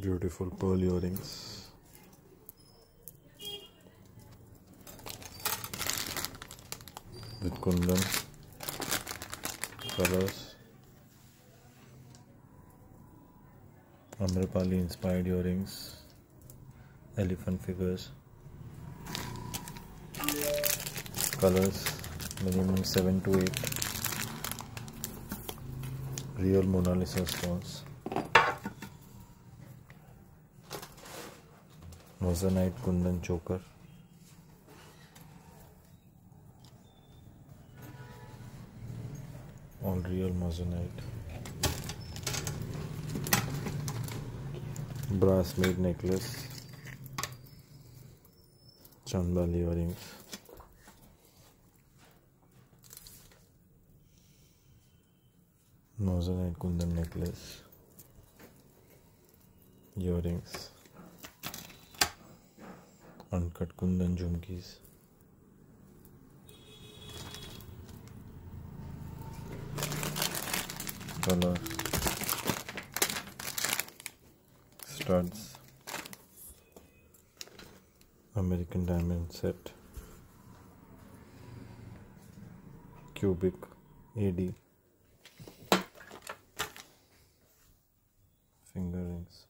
Beautiful pearl earrings. With kundan colors. Amrapali inspired earrings. Elephant figures. Colors minimum 7 to 8. Real Mona Lisa stones. Moissanite kundan choker all real moissanite brass made necklace Chanda earrings moissanite kundan necklace earrings uncut kundan jhumkis. Color studs. American diamond set. Cubic AD finger rings.